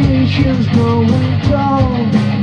nation's going cold